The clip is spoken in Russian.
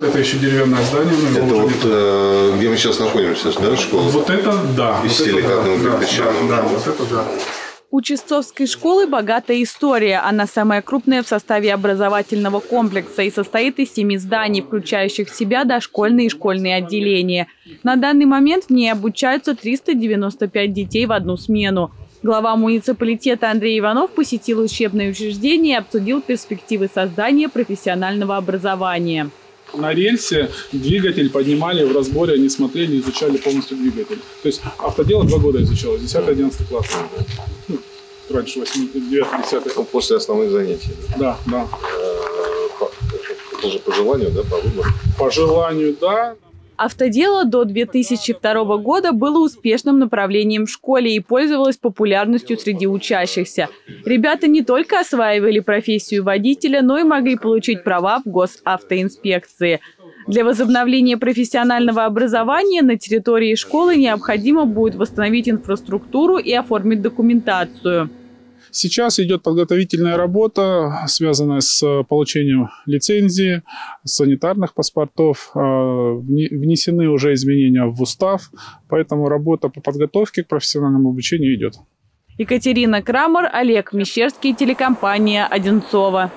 Это еще деревянное здание. Это вот, нет. э, где мы сейчас находимся, да, школа? Вот это да. Из вот силикатного да, кирпича. Да, да, вот это да. У Чистовской школы богатая история. Она самая крупная в составе образовательного комплекса и состоит из семи зданий, включающих в себя дошкольные и школьные отделения. На данный момент в ней обучаются 395 детей в одну смену. Глава муниципалитета Андрей Иванов посетил учебное учреждение и обсудил перспективы создания профессионального образования. На рельсе двигатель поднимали в разборе, они смотрели, изучали полностью двигатель. То есть автодело два года изучалось, 10-11 класс. Ну, раньше 8, 9 10 Ну, после основных занятий. Да, да. Э, по- Это же по желанию, да, по выбору. По желанию, да. Автодело до 2002 года было успешным направлением в школе и пользовалось популярностью среди учащихся. Ребята не только осваивали профессию водителя, но и могли получить права в госавтоинспекции. Для возобновления профессионального образования на территории школы необходимо будет восстановить инфраструктуру и оформить документацию. Сейчас идет подготовительная работа, связанная с э, получением лицензии, санитарных паспортов. Э, вне- Внесены уже изменения в устав, поэтому работа по подготовке к профессиональному обучению идет. Екатерина Крамер, Олег Мещерский, телекомпания «Одинцова».